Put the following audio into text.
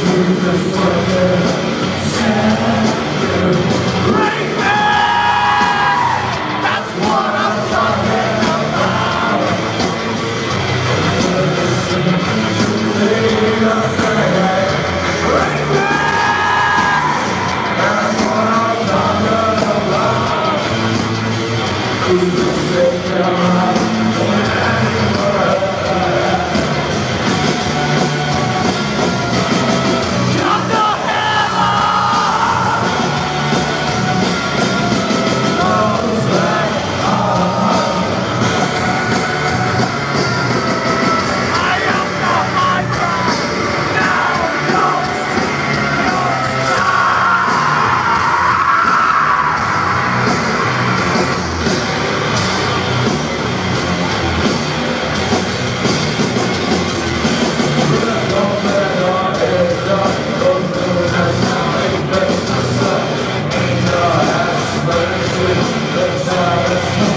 To the a This the silence.